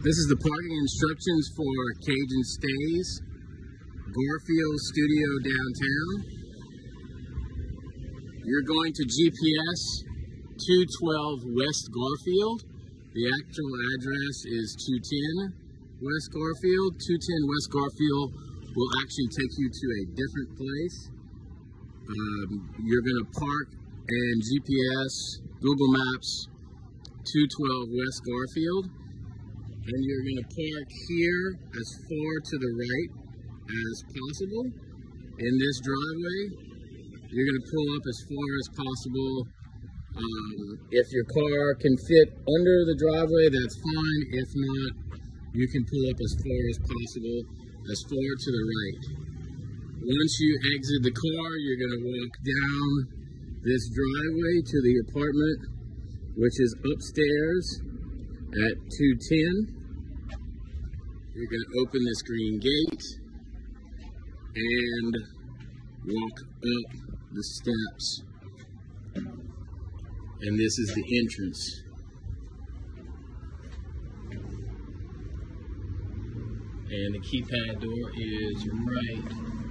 This is the parking instructions for Cajun Stays, Garfield Studio downtown. You're going to GPS 212 West Garfield. The actual address is 210 West Garfield. 210 West Garfield will actually take you to a different place. Um, you're going to park and GPS Google Maps 212 West Garfield. And you're going to park here as far to the right as possible in this driveway. You're going to pull up as far as possible. Um, if your car can fit under the driveway, that's fine. If not, you can pull up as far as possible, as far to the right. Once you exit the car, you're going to walk down this driveway to the apartment, which is upstairs at 210. You're going to open this green gate and walk up the steps. And this is the entrance. And the keypad door is right